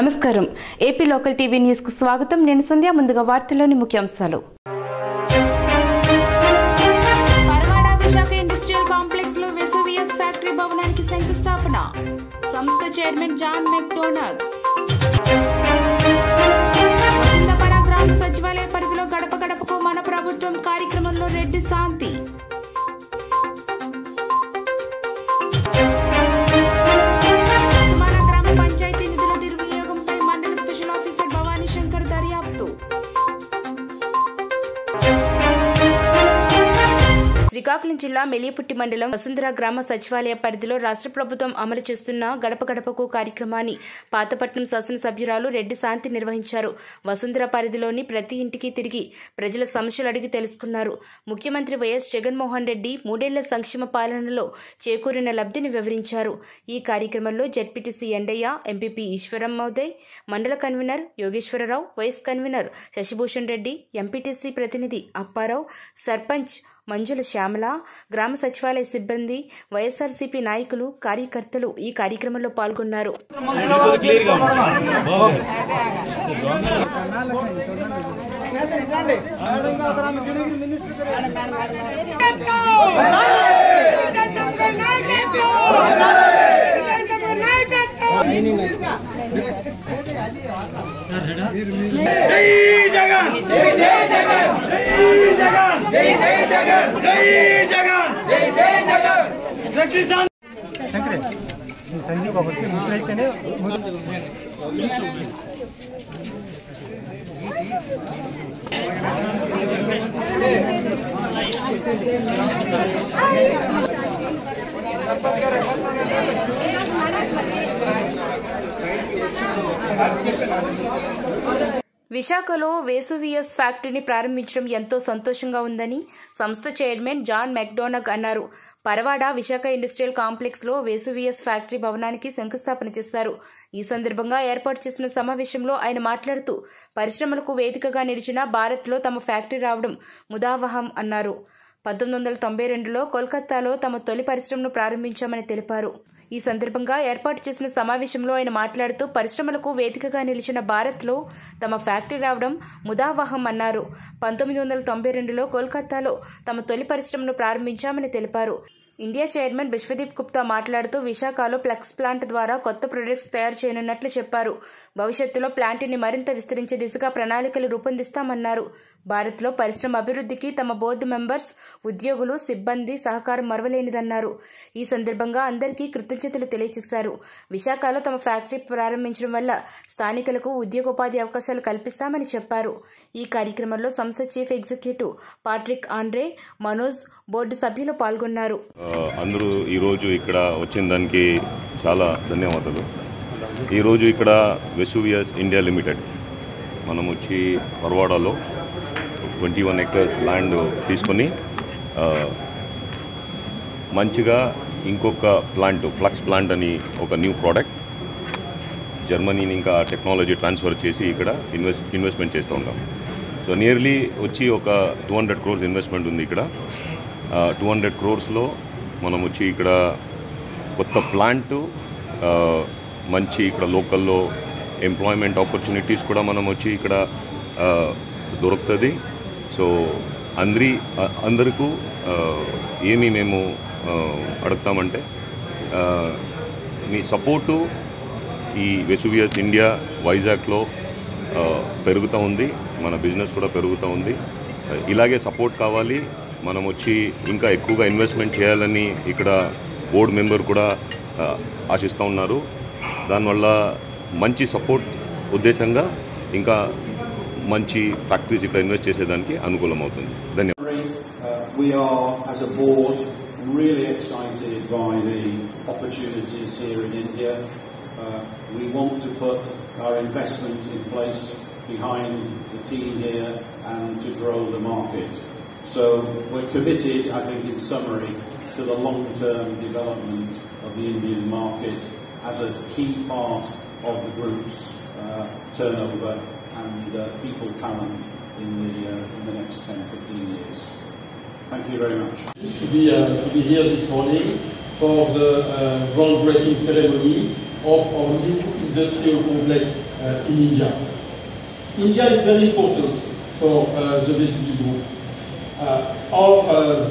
నమస్కారం. AP local TV న్యూస్కు స్వాగతం. నేను సంధ్య. ముందుగా వార్తల్లోని ముఖ్యాంశాలు. పరవాడ విశాఖ ఇండస్ట్రియల్ కాంప్లెక్స్లో వెసోవియస్ ఫ్యాక్టరీ భవనానికి శంకుస్థాపన. సంస్థ చైర్మన్ జాన్ మెక్డోనాల్డ్ వసంతపర గ్రామ సచివాలయ పరిధిలో గడప గడపకు మన ప్రభుత్వం కార్యక్రమంలో రెడ్డి శాంతి. శ్రీకాకుళం జిల్లా మెలియపుట్టి మండలం వసుంధర గ్రామ సచివాలయ పరిధిలో రాష్ట్ర ప్రభుత్వం అమలు చేస్తున్న గడప గడపకు కార్యక్రమాన్ని పాతపట్నం శాసనసభ్యురాలు రెడ్డి శాంతి నిర్వహించారు. వసుంధర పరిధిలోని ప్రతి ఇంటికి తిరిగి ప్రజల సమస్యలు అడిగి తెలుసుకున్నారు. ముఖ్యమంత్రి వైఎస్ జగన్మోహన్ రెడ్డి మూడేళ్ళ సంక్షేమ పాలనలో చేకూరిన లబ్ధిని వివరించారు. ఈ కార్యక్రమంలో జడ్పీటీసీ ఎండయ్య ఎంపీపీ ఈశ్వరం మౌదయ్ మండల convener Yogeshwararao vice convener Shashibhushan Reddy MPTC ప్రతినిధి అప్పారావు సర్పంచ్ మంజుల శ్యామల గ్రామ సచివాలయ సిబ్బంది వైఎస్ఆర్సీపీ నాయకులు కార్యకర్తలు ఈ కార్యక్రమంలో పాల్గొన్నారు. जय संजीव बाबू मुद्रा విశాఖలో వేసువియస్ ఫ్యాక్టరీని ప్రారంభించడం ఎంతో సంతోషంగా ఉందని సంస్థ చైర్మన్ జాన్ మెక్డోనగ్ అన్నారు. పరవాడ విశాఖ ఇండస్ట్రియల్ కాంప్లెక్స్లో వేసువియస్ ఫ్యాక్టరీ భవనానికి శంకుస్థాపన చేశారు. ఈ సందర్భంగా ఏర్పాటు చేసిన సమావేశంలో ఆయన మాట్లాడుతూ పరిశ్రమలకు వేదికగా నిలిచిన భారత్లో తమ ఫ్యాక్టరీ రావడం ముదావహం అన్నారు. పంతొమ్మిది వందల తొంభై రెండులో కోల్కతాలో తమ తొలి పరిశ్రమను ప్రారంభించామని తెలిపారు. ఈ సందర్భంగా ఏర్పాటు చేసిన సమావేశంలో ఆయన మాట్లాడుతూ పరిశ్రమలకు వేదికగా నిలిచిన భారత్లో తమ ఫ్యాక్టరీ రావడం ముదావహం అన్నారు. పంతొమ్మిది వందల తొంభై రెండులో కోల్కతాలో తమ తొలి పరిశ్రమను ప్రారంభించామని తెలిపారు. ఇండియా చైర్మన్ విశ్వదీప్ గుప్తా మాట్లాడుతూ విశాఖలో ఫ్లెక్స్ ప్లాంట్ ద్వారా కొత్త ప్రొడక్ట్స్ తయారు చేయనున్నట్లు చెప్పారు. భవిష్యత్తులో ప్లాంట్ని మరింత విస్తరించే దిశగా ప్రణాళికలు రూపొందిస్తామన్నారు. భారత్లో పరిశ్రమ అభివృద్ధికి తమ బోర్డు మెంబర్స్ ఉద్యోగులు సిబ్బంది సహకారం మరవలేనిదన్నారు. ఈ సందర్భంగా అందరికీ కృతజ్ఞతలు తెలియజేశారు విశాఖలో తమ ఫ్యాక్టరీ ప్రారంభించడం వల్ల స్థానికులకు ఉద్యోగోపాధి అవకాశాలు కల్పిస్తామని చెప్పారు. ఈ కార్యక్రమంలో సంస్థ chief executive Patrick Andre Manoj board సభ్యులు పాల్గొన్నారు. అందరూ ఈరోజు ఇక్కడ వచ్చిన దానికి చాలా ధన్యవాదాలు. ఈరోజు ఇక్కడ వెసూవియస్ ఇండియా లిమిటెడ్. మనం వచ్చి పర్వాడాలో ట్వంటీ వన్ ఎకర్స్ ల్యాండ్ తీసుకొని మంచిగా ఇంకొక ప్లాంట్ ఫ్లక్స్ ప్లాంట్ అని ఒక న్యూ ప్రోడక్ట్ జర్మనీని ఇంకా టెక్నాలజీ ట్రాన్స్ఫర్ చేసి ఇక్కడ ఇన్వెస్ట్ ఇన్వెస్ట్మెంట్ చేస్తూ ఉంటాం సో నియర్లీ వచ్చి ఒక టూ హండ్రెడ్ క్రోర్స్ ఇన్వెస్ట్మెంట్ ఉంది ఇక్కడ. టూ హండ్రెడ్ క్రోర్స్లో మనం వచ్చి ఇక్కడ కొత్త ప్లాంట్ మంచి ఇక్కడ లోకల్లో ఎంప్లాయ్మెంట్ ఆపర్చునిటీస్ కూడా మనం వచ్చి ఇక్కడ దొరుకుతుంది. సో అందరి అందరికూ ఏమి మేము అడుగుతామంటే మీ సపోర్టు ఈ వెసువియస్ ఇండియా వైజాగ్లో పెరుగుతూ ఉంది మన బిజినెస్ కూడా పెరుగుతూ ఉంది. ఇలాగే సపోర్ట్ కావాలి మనం వచ్చి ఇంకా ఎక్కువగా ఇన్వెస్ట్మెంట్ చేయాలని ఇక్కడ బోర్డు మెంబర్ కూడా ఆశిస్తూ ఉన్నారు. దానివల్ల మంచి సపోర్ట్ ఉద్దేశంగా ఇంకా మంచి ఫ్యాక్టరీస్ ఇక్కడ ఇన్వెస్ట్ చేసేదానికి అనుకూలం అవుతుంది ధన్యవాదాలు Uh, we are, as a board, really excited by the opportunities here in India. Uh, we want to put our investment in place behind the team here and to grow the market. So we're committed, I think, in summary, to the long-term development of the Indian market as a key part of the group's uh, turnover and uh, people talent in the, uh, in the next 10, 15 years. Thank you very much. to be, uh, to be here this morning for the uh, groundbreaking ceremony of our new industrial complex uh, in India. India is very important for uh, the Vesuvius Group. Uh, our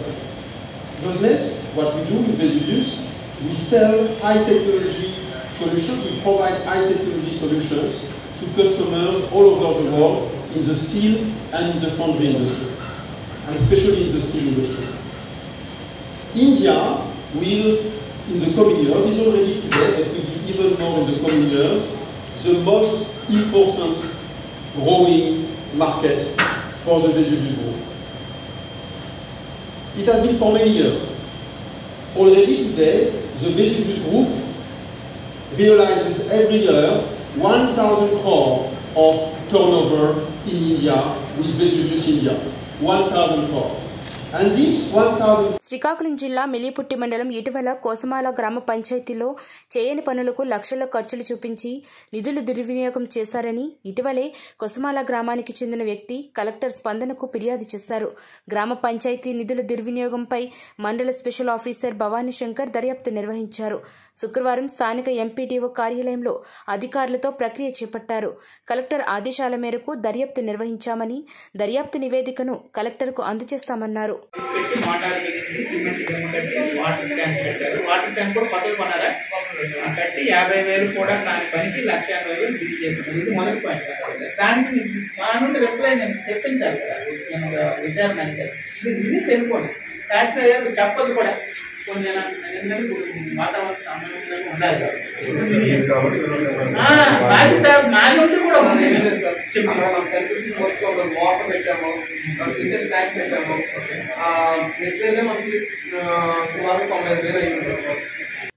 business, what we do in Vesuvius, we sell high technology solutions, we provide high technology solutions to customers all over the world in the steel and in the foundry industry, and especially in the steel industry. India will, in the coming years, is already today, but will be even more in the coming years, the most important growing market for the Vesuvius Group. It has been for many years. Already today, the Vesuvius Group realizes every year 1,000 crore of turnover in India with Vesuvius India. 1,000 crore. And this 1,000 Srikakulam జిల్లా మిలిపుట్టి మండలం ఇటీవల కోసమాల గ్రామ పంచాయతీలో చేయని పనులకు లక్షల ఖర్చులు చూపించి నిధులు దుర్వినియోగం చేశారని ఇటీవలే కొసమాల గ్రామానికి చెందిన వ్యక్తి కలెక్టర్ స్పందనకు ఫిర్యాదు చేశారు. గ్రామ పంచాయతీ నిధుల దుర్వినియోగంపై మండల స్పెషల్ ఆఫీసర్ భవానీ శంకర్ దర్యాప్తు నిర్వహించారు. శుక్రవారం స్థానిక ఎంపీడీఓ కార్యాలయంలో అధికారులతో ప్రక్రియ చేపట్టారు. కలెక్టర్ ఆదేశాల మేరకు దర్యాప్తు నిర్వహించామని దర్యాప్తు నివేదికను కలెక్టర్కు అందజేస్తామన్నారు. సిమెంట్ వాటర్ ట్యాంక్ కట్టారు. వాటర్ ట్యాంక్ కూడా కొత్తగా కొన్నారా? కట్టి యాభై వేలు కూడా దాని పనికి లక్ష యాభై వేలు బిల్ చేశారు. ఇది మొదటి పాయింట్ దానికి మా నుండి రిప్లై నేను తెప్పించాలి కదా నేను విచారణ అంటే మీరు విని వెళ్ళిపోండి సాటిస్ఫై అయ్యారు చెప్పదు కూడా. కొంచెం ఎందుకంటే వాతావరణ ఉండాలి బాధ్యత కూడా ఉంది వాటర్ పెట్టాము సింటెక్స్ ట్యాంక్ పెట్టాము మెటీరియల్ మనకి సుమారు తొంభై వేలు అయింది సార్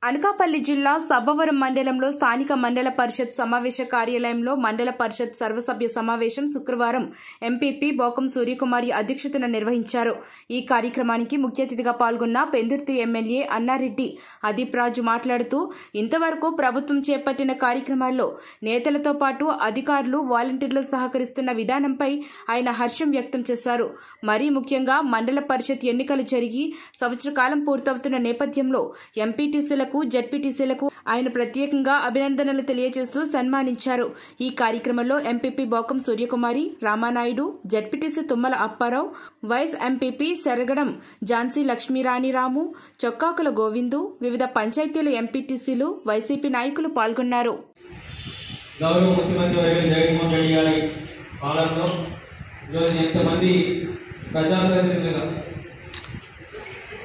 అనకాపల్లి జిల్లా సబ్బవరం మండలంలో స్థానిక మండల పరిషత్ సమావేశ కార్యాలయంలో మండల పరిషత్ సర్వసభ్య సమావేశం శుక్రవారం ఎంపీపీ బోకం సూర్యకుమారి అధ్యక్షతన నిర్వహించారు. ఈ కార్యక్రమానికి ముఖ్య అతిథిగా పాల్గొన్న పెందుర్తి ఎమ్మెల్యే అన్నారెడ్డి. అదీప్ రాజు మాట్లాడుతూ ఇంతవరకు ప్రభుత్వం చేపట్టిన కార్యక్రమాల్లో నేతలతో పాటు అధికారులు వాలంటీర్లు సహకరిస్తున్న విధానంపై ఆయన హర్షం వ్యక్తం చేశారు. మరీ ముఖ్యంగా మండల పరిషత్ ఎన్నికలు జరిగి సంవత్సర కాలం పూర్తవుతున్న నేపథ్యంలో ఎంపీటీసీలకు జడ్పీటీసీలకు ఆయన ప్రత్యేకంగా అభినందనలు తెలియజేస్తూ సన్మానించారు. ఈ కార్యక్రమంలో MPP Bokam Suryakumari Ramanaidu ZPTC Tummala Apparao vice MPP Saragadam Jhansi Lakshmiraniramu Chokkakula Govindu వివిధ పంచాయతీల ఎంపీటీసీలు వైసీపీ నాయకులు పాల్గొన్నారు. గౌరవ ముఖ్యమంత్రి వైఎస్ జగన్మోహన్ రెడ్డి గారి పాలనలో ఈరోజు ఎంతమంది ప్రజాప్రతినిధులుగా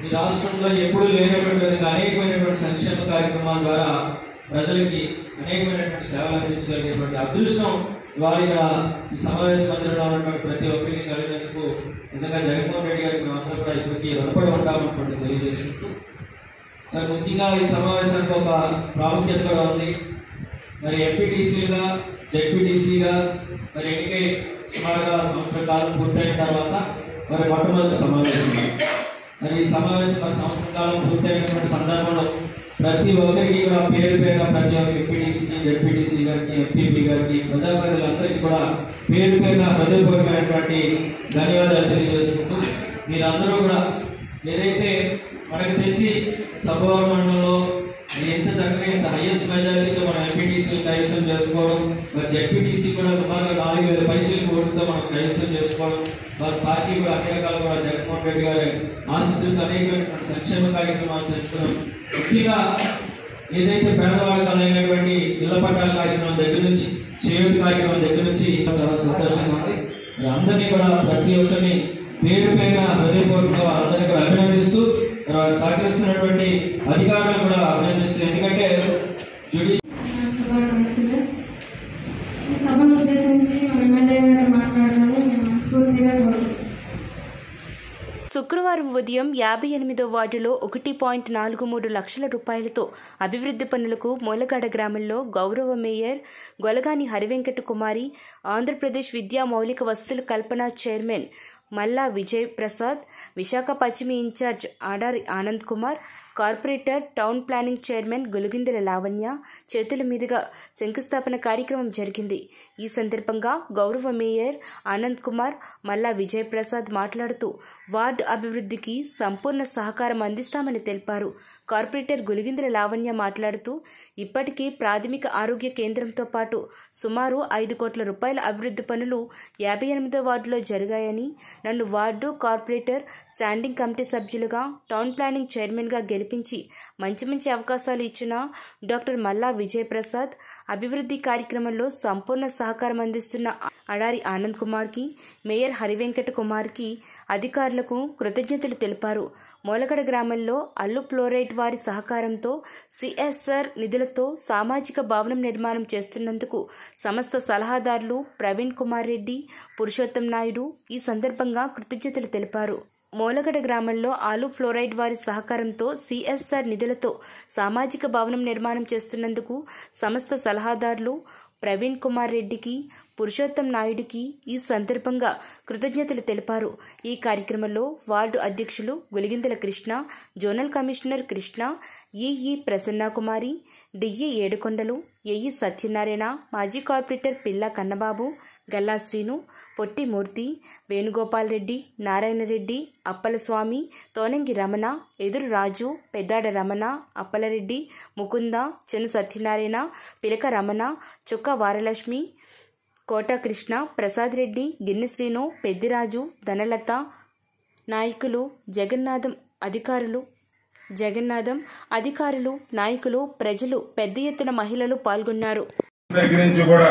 ఈ రాష్ట్రంలో ఎప్పుడూ లేనటువంటి విధంగా అనేకమైనటువంటి సంక్షేమ కార్యక్రమాల ద్వారా ప్రజలకి అనేకమైనటువంటి సేవలు అందించగలిగేటువంటి అదృష్టం ఇవాళ ఈ సమావేశ మందిరంలో ఉన్నటువంటి ప్రతి ఒక్కరిని కలిగినందుకు నిజంగా జగన్మోహన్ రెడ్డి గారికి మేము కూడా ఇప్పటికీ రుణపడి ఉంటామనుకోండి తెలియజేసుకుంటూ. మరి ముఖ్యంగా ఈ సమావేశానికి ఒక ప్రాముఖ్యత కూడా ఉంది. మరి ఎంపీటీసీగా జడ్పీటీసీగా మరి ఎన్నికై సుమారుగా సంవత్సర కాలం పూర్తయిన తర్వాత మరి మొట్టమొదటి సమావేశం. మరి ఈ సమావేశం మరి సంవత్సర కాలం పూర్తయినటువంటి సందర్భంలో ప్రతి ఒక్కరికి కూడా పేరు పేరున ప్రతి ఒక్క ఎంపీటీసీకి జడ్పీటీసీ గారికి ఎంపీపీ గారికి ప్రజాప్రతినిధులందరికీ కూడా పేరు పేరున హృదయపూర్వకమైనటువంటి ధన్యవాదాలు తెలియజేసుకుంటూ మీరందరూ కూడా ఏదైతే మనకు తెలిసి సభవరం మండలంలో ఎంత చక్కగా ఇంత హైయెస్ట్ మెజారిటీతో మనం ఎంపీటీసీ కైవసం చేసుకోవడం మరి జెడ్పీటీసీ కూడా సుమారుగా నాలుగు వేల పైచీలకు ఓటుతో మనం కైవసం చేసుకోవడం వారి పార్టీ కూడా అన్ని రకాలు కూడా జగన్మోహన్ రెడ్డి గారి ఆశీస్సులతో అనేకమైనటువంటి సంక్షేమ కార్యక్రమాలు చేస్తున్నాం. ముఖ్యంగా ఏదైతే పేదవాళ్ళకి అనేటువంటి ఇళ్ళ పట్టాల కార్యక్రమం దగ్గర నుంచి చేయూతి కార్యక్రమం దగ్గర నుంచి చాలా సంతోషంగా ఉంది. మరి అందరినీ కూడా ప్రతి ఒక్కరిని పేరు పేరున హృదయపూర్వకంగా అందరినీ కూడా అభినందిస్తూ సహకరిస్తున్నటువంటి అధికారులను కూడా అభినందిస్తూ ఎందుకంటే జ్యుడి శుభాకాంక్షలు ఈ సభను ఉద్దేశించి మన ఎమ్మెల్యే గారు మాట్లాడాలని నేను మనస్ఫూర్తిగా కోరుకుంటున్నాను. శుక్రవారం ఉదయం యాభై ఎనిమిదో వార్డులో ఒకటి పాయింట్ నాలుగు మూడు లక్షల రూపాయలతో అభివృద్ధి పనులకు మూలగాడ గ్రామంలో గౌరవ మేయర్ గొలగాని హరివెంకట కుమారి ఆంధ్రప్రదేశ్ విద్యా మౌలిక వసతుల కల్పన చైర్మన్ మల్లా విజయ్ ప్రసాద్ విశాఖ పశ్చిమ incharge Adari Anand Kumar corporator town planning chairman Gulugindela Lavanya చేతుల మీదుగా శంకుస్థాపన కార్యక్రమం జరిగింది. ఈ సందర్భంగా గౌరవ మేయర్ ఆనంద్ కుమార్ మల్లా విజయ్ ప్రసాద్ మాట్లాడుతూ వార్డు అభివృద్ధికి సంపూర్ణ సహకారం అందిస్తామని తెలిపారు. కార్పొరేటర్ గులిగిందెల లావణ్య మాట్లాడుతూ ఇప్పటికీ ప్రాథమిక ఆరోగ్య కేంద్రంతో పాటు సుమారు ఐదు కోట్ల రూపాయల అభివృద్ధి పనులు యాభై ఎనిమిదో వార్డులో జరిగాయని నన్ను వార్డు కార్పొరేటర్ స్టాండింగ్ కమిటీ సభ్యులుగా టౌన్ ప్లానింగ్ చైర్మన్గా గెలిపించి మంచి మంచి అవకాశాలు ఇచ్చిన డాక్టర్ మల్లా విజయప్రసాద్ అభివృద్ధి కార్యక్రమంలో సంపూర్ణ సహకారం అందిస్తున్న అడారి ఆనంద్ కుమార్కి మేయర్ హరివెంకట కుమార్కి అధికారులకు కృతజ్ఞతలు తెలిపారు. మూలగడ గ్రామంలో అల్లు ఫ్లోరైట్ వారి సహకారంతో సిఎస్ఆర్ నిధులతో సామాజిక భవనం నిర్మాణం చేస్తున్నందుకు సమస్త సలహాదారులు ప్రవీణ్ కుమార్ రెడ్డి పురుషోత్తం నాయుడు ఈ సందర్భంగా కృతజ్ఞతలు తెలిపారు. మూలగడ గ్రామంలో ఆలు ఫ్లోరైడ్ వారి సహకారంతో సిఎస్ఆర్ నిధులతో సామాజిక భవనం నిర్మాణం చేస్తున్నందుకు సమస్త సలహాదారులు ప్రవీణ్ కుమార్ రెడ్డికి పురుషోత్తం నాయుడికి ఈ సందర్భంగా కృతజ్ఞతలు తెలిపారు. ఈ కార్యక్రమంలో వార్డు అధ్యక్షులు Guligindala Krishna zonal commissioner Krishna EE Prasannakumari DE Edukondalu AE Satyanarayana మాజీ కార్పొరేటర్ పిల్ల కన్నబాబు గల్లా శ్రీను పొట్టి మూర్తి వేణుగోపాల్ రెడ్డి నారాయణ రెడ్డి అప్పలస్వామి తోనంగి రమణ ఎదురు రాజు పెద్దాడ రమణ అప్పలరెడ్డి ముకుంద చెను సత్యనారాయణ పిలక రమణ చుక్క వారలక్ష్మి కోట కృష్ణ ప్రసాద్ రెడ్డి గిన్నె శ్రీను పెద్దిరాజు ధనలత నాయకులు జగన్నాథం అధికారులు జగన్నాథం అధికారులు నాయకులు ప్రజలు పెద్ద ఎత్తున మహిళలు పాల్గొన్నారు. దగ్గర నుంచి కూడా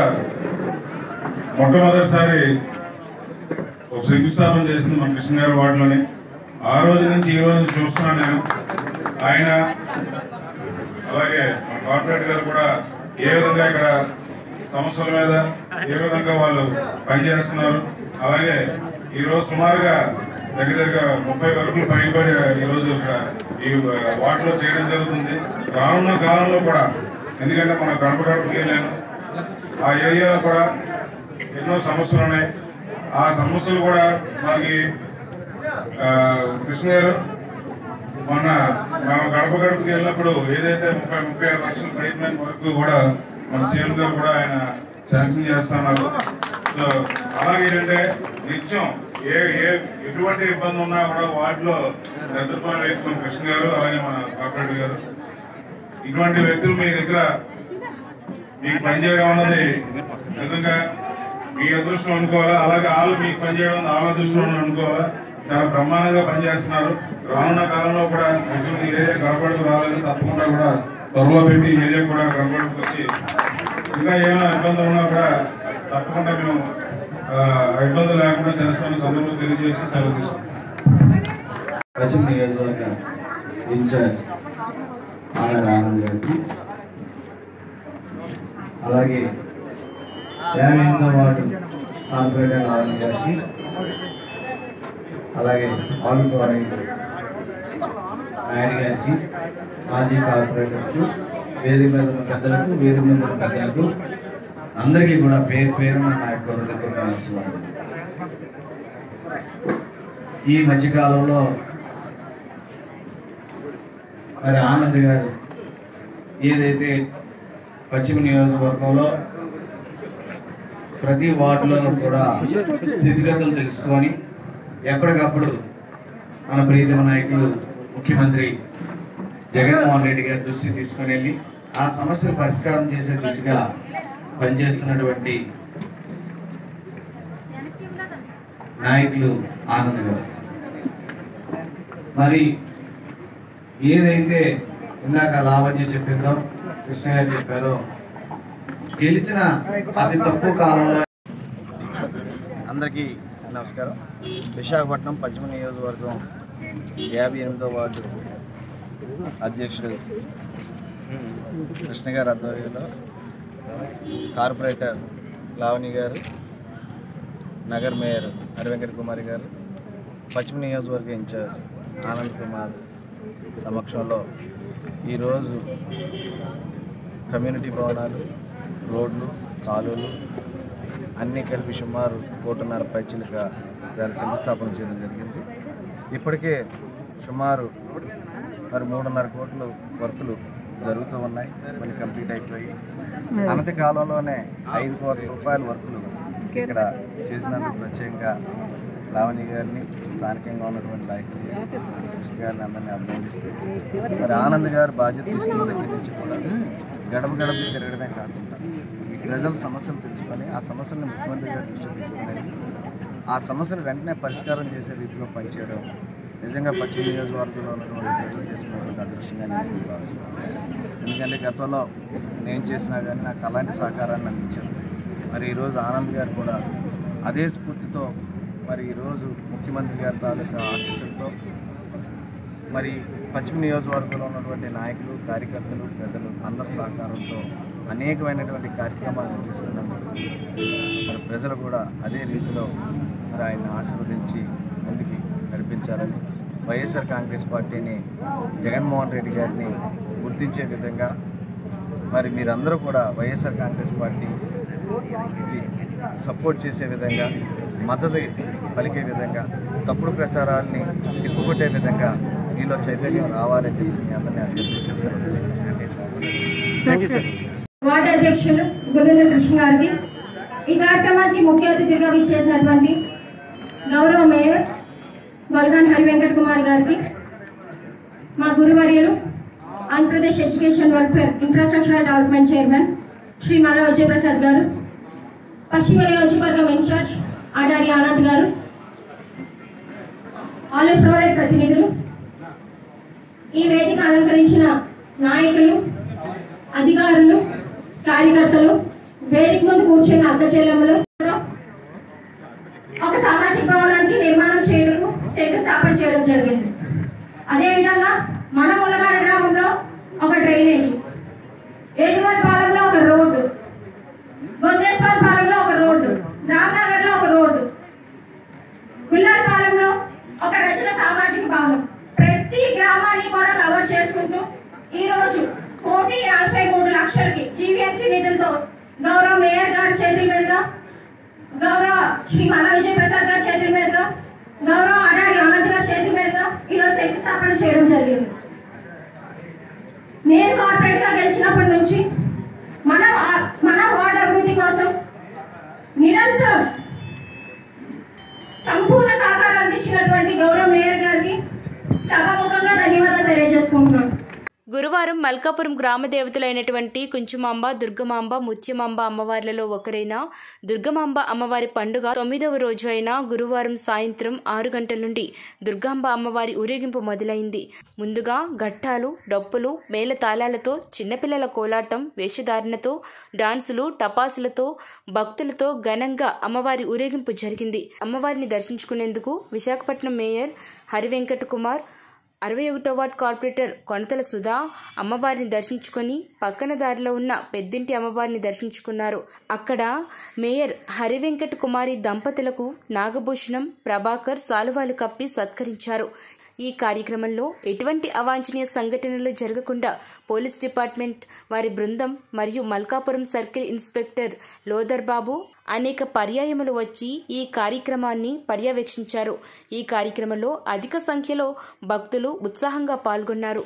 మొట్టమొదటిసారి ఒక శంకుస్థాపన చేసింది మన కృష్ణ గారి వార్డులోనే. ఆ రోజు నుంచి ఈ రోజు చూస్తున్నాను నేను. ఆయన అలాగే మన కార్పొరేట్ గారు కూడా ఏ విధంగా ఇక్కడ సమస్యల మీద ఏ విధంగా వాళ్ళు పనిచేస్తున్నారు. అలాగే ఈరోజు సుమారుగా దగ్గర దగ్గర ముప్పై వరకు పైబడి ఈ రోజు ఇక్కడ ఈ వార్డులో చేయడం జరుగుతుంది. రానున్న కాలంలో కూడా ఎందుకంటే మన గడప గడపకి వెళ్ళాను. ఆ ఏరియాలో కూడా ఎన్నో సమస్యలు ఉన్నాయి ఆ సమస్యలు కూడా మనకి కృష్ణ గారు మొన్న మనం గడప గడపకి వెళ్ళినప్పుడు ఏదైతే ముప్పై ముప్పై ఆరు లక్షల పైప్ లైన్ వరకు కూడా మన సీఎం గారు కూడా ఆయన శాంక్షన్ చేస్తున్నారు సో అలాగే ఏంటంటే నిత్యం ఏ ఏ ఎటువంటి ఇబ్బంది ఉన్నా కూడా వాటిలో నిద్రపోయిన వ్యక్తులు కృష్ణ గారు అలాగే మన కార్పొరేటర్ గారు. ఇటువంటి వ్యక్తులు మీ దగ్గర మీకు పనిచేయడం అన్నది నిజంగా మీ అదృష్టం అనుకోవాలా? అలాగే వాళ్ళు మీకు పనిచేయడం వాళ్ళ అదృష్టం అనుకోవాలా? చాలా బ్రహ్మాండంగా పనిచేస్తున్నారు రానున్న కాలంలో కూడా యాక్చువల్గా ఈ ఏరియా గడపడకు రాలేదు. తప్పకుండా కూడా త్వరలో పెట్టి ఈ ఏరియా కూడా గడపడకు వచ్చి ఇంకా ఏమైనా ఇబ్బందులు ఉన్నా కూడా తప్పకుండా మేము ఇబ్బందులు లేకుండా చేస్తామని సందర్భంగా తెలియజేస్తూ సెలవు తీసుకుంటాం పశ్చిమ నియోజకవర్గ ఇన్ఛార్జ్ ఆడ రానంద్ గారికి అలాగే యాభై ఎనిమిదో వార్డు కార్పొరేటర్ ఆనంద్ గారికి అలాగే ఆల్కోవాలి నాయుడు గారికి మాజీ కార్పొరేటర్స్ వేదిక మీద ఉన్న పెద్దలకు వేదిక మీద ఉన్న పెద్దలకు అందరికీ కూడా పేరు పేరున నా యొక్క హృదయపూర్వక నమస్కారం ఈ మధ్యకాలంలో మరి ఆనంద్ గారు ఏదైతే పశ్చిమ నియోజకవర్గంలో ప్రతి వార్డులోనూ కూడా స్థితిగతులు తెలుసుకొని ఎప్పటికప్పుడు మన ప్రీతమ నాయకులు ముఖ్యమంత్రి జగన్మోహన్ రెడ్డి గారి దృష్టి తీసుకొని వెళ్ళి ఆ సమస్యలు పరిష్కారం చేసే దిశగా పనిచేస్తున్నటువంటి నాయకులు ఆనంద్ గారు. మరి ఏదైతే ఇందాక లావణ్య చెప్పిందో కృష్ణ గారు చెప్పారో గెలిచిన అతి తక్కువ కాలంలో అందరికీ నమస్కారం. విశాఖపట్నం పశ్చిమ నియోజకవర్గం యాభై ఎనిమిదో వార్డు అధ్యక్షుడు కృష్ణ గారి ఆధ్వర్యంలో కార్పొరేటర్ లావణి గారు నగర్ మేయర్ హరివెంకట కుమారి గారు పశ్చిమ నియోజకవర్గ ఇన్ఛార్జ్ ఆనంద్ కుమార్ సమక్షంలో ఈరోజు కమ్యూనిటీ భవనాలు రోడ్లు కాలువలు అన్నీ కలిపి సుమారు కోటిన్నర పైచిలుగా దాని శంకుస్థాపన చేయడం జరిగింది. ఇప్పటికే సుమారు మరి మూడున్నర కోట్లు వర్కులు జరుగుతూ ఉన్నాయి. కొన్ని కంప్లీట్ అయిపోయి అనతి కాలంలోనే ఐదు కోట్ల రూపాయల వర్కులు ఇక్కడ చేసినందుకు ప్రత్యేకంగా లావణి గారిని స్థానికంగా ఉన్నటువంటి నాయకులు కృష్ణ గారిని అందరినీ అభినందిస్తూ మరి ఆనంద్ గారు బాధ్యత తీసుకున్న దగ్గర నుంచి కూడా గడప గడప తిరగడమే కాకుండా ప్రజల సమస్యలు తెలుసుకొని ఆ సమస్యలను ముఖ్యమంత్రి గారి దృష్టి తీసుకుని ఆ సమస్యలు వెంటనే పరిష్కారం చేసే రీతిలో పనిచేయడం నిజంగా పశ్చిమ నియోజకవర్గంలో ఉన్నటువంటి ప్రజలు చేసుకున్నటువంటి అదృష్టంగా నేను భావిస్తాను. ఎందుకంటే గతంలో నేను చేసినా కానీ నాకు అలాంటి సహకారాన్ని అందించారు. మరి ఈరోజు ఆనంద్ గారు కూడా అదే స్ఫూర్తితో మరి ఈరోజు ముఖ్యమంత్రి గారి తాలూకా ఆశీస్సులతో మరి పశ్చిమ నియోజకవర్గంలో ఉన్నటువంటి నాయకులు కార్యకర్తలు ప్రజలు అందరి సహకారంతో అనేకమైనటువంటి కార్యక్రమాలు నిర్వహిస్తున్నందుకు మరి ప్రజలు కూడా అదే రీతిలో మరి ఆయన ఆశీర్వదించి ముందుకి నడిపించాలని వైఎస్ఆర్ కాంగ్రెస్ పార్టీని జగన్మోహన్ రెడ్డి గారిని గుర్తించే విధంగా మరి మీరందరూ కూడా వైఎస్ఆర్ కాంగ్రెస్ పార్టీకి సపోర్ట్ చేసే విధంగా మద్దతు పలికే విధంగా తప్పుడు ప్రచారాలని తిప్పుకొట్టే విధంగా మీలో చైతన్యం రావాలని చెప్పి మీ అందరినీ అభ్యర్థిస్తూ సెలవు తీసుకుంటున్నాను. వార్డు అధ్యక్షులు గోవింద కృష్ణ గారికి. ఈ కార్యక్రమానికి ముఖ్య అతిథిగా విచ్చేసినటువంటి గౌరవ మేయర్ గొల్గాన్ హరి వెంకట్ కుమార్ గారికి మా గురువర్యులు Andhra Pradesh education welfare infrastructural development chairman Shri Malla Vijayaprasad గారు పశ్చిమ నియోజకవర్గం ఇన్ఛార్జ్ ఆడారి ఆనంద్ గారు ఆలివ్ ఫ్లోరైడ్ ప్రతినిధులు ఈ వేదిక అలంకరించిన నాయకులు అధికారులు కార్యకర్తలు వేదిక ముందు కూర్చున్న అక్క చెల్లెమ్మలు ఒక సామాజిక భవనానికి నిర్మాణం చేయడం శంకుస్థాపన చేయడం జరిగింది. అదేవిధంగా మన ములగాడ గ్రామంలో ఒక డ్రైనేజ్ ఏడువారి పాలెంలో ఒక రోడ్డు గొందేశ్వర పాలెంలో ఒక రోడ్డు రామ్నగర్లో ఒక రోడ్డు గుల్లారిపాలెంలో ఒక రచన సామాజిక భవనం. ప్రతి గ్రామాన్ని కూడా కవర్ చేసుకుంటూ ఈరోజు కోటి నలభై నిధులతో గౌరవ మేయర్ గారి చేతుల మీదుగా గౌరవ శ్రీ మల విజయ ప్రసాద్ గారి చేతుల మీదుగా గౌరవ అడారి ఆనంద్ గారి చేతుల మీదుగా ఈరోజు శంకుస్థాపన చేయడం జరిగింది. నేను కార్పొరేట్గా గెలిచినప్పటి నుంచి మన మన వార్డు అభివృద్ధి కోసం నిరంతరం సంపూర్ణ సహకారం అందించినటువంటి గౌరవ గురువారం మల్కాపురం గ్రామ దేవతలైనటువంటి కుంచుమాంబ దుర్గమాంబ ముత్యమాంబ అమ్మవార్లలో ఒకరైన దుర్గమాంబ అమ్మవారి పండుగ తొమ్మిదవ రోజు అయిన గురువారం సాయంత్రం ఆరు గంటల నుండి దుర్గాంబ అమ్మవారి ఊరేగింపు మొదలైంది. ముందుగా ఘట్టాలు డప్పులు మేళ తాళాలతో చిన్నపిల్లల కోలాటం వేషధారణతో డాన్సులు టపాసులతో భక్తులతో ఘనంగా అమ్మవారి ఊరేగింపు జరిగింది. అమ్మవారిని దర్శించుకునేందుకు విశాఖపట్నం మేయర్ హరివెంకట కుమార్ అరవై ఒకటో వార్డ్ కార్పొరేటర్ కొనతల సుధా అమ్మవారిని దర్శించుకొని పక్కన దారిలో ఉన్న పెద్దింటి అమ్మవారిని దర్శించుకున్నారు. అక్కడ మేయర్ హరివెంకట కుమారి దంపతులకు నాగభూషణం ప్రభాకర్ సాలువాలు కప్పి సత్కరించారు. ఈ కార్యక్రమంలో ఎటువంటి అవాంఛనీయ సంఘటనలు జరగకుండా పోలీస్ డిపార్ట్మెంట్ వారి బృందం మరియు మల్కాపురం సర్కిల్ ఇన్స్పెక్టర్ లోదర్ బాబు అనేక పర్యాయములు వచ్చి ఈ కార్యక్రమాన్ని పర్యవేక్షించారు. ఈ కార్యక్రమంలో అధిక సంఖ్యలో భక్తులు ఉత్సాహంగా పాల్గొన్నారు.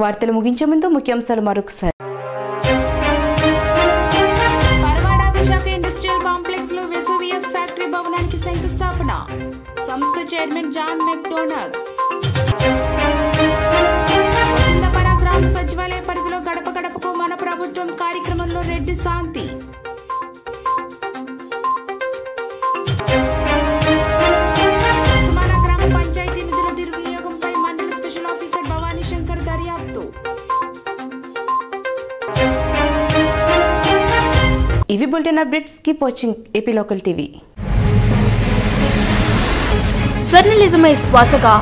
వార్తలు ముగించే ముందు ముఖ్యాంశాలు మరొకసారి. పరవాడ విశాఖ ఇండస్ట్రియల్ కాంప్లెక్స్లో వెసోవియస్ ఫ్యాక్టరీ భవనానికి శంకుస్థాపన. సంస్థ చైర్మన్ జాన్ మెక్డోనల్డ్ ప్రభుత్వం కార్యక్రమంలో రెడ్డి శాంతి. సుమాన గ్రామ పంచాయతీ నిధుల దుర్వినియోగంపై మండల స్పెషల్ ఆఫీసర్ భవానీ శంకర్ దర్యాప్తు. ఇవి bulletin updates. Keep watching AP local TV. జర్నలిజమే శ్వాసగా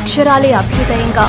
అక్షరాలే అభ్యుదయంగా.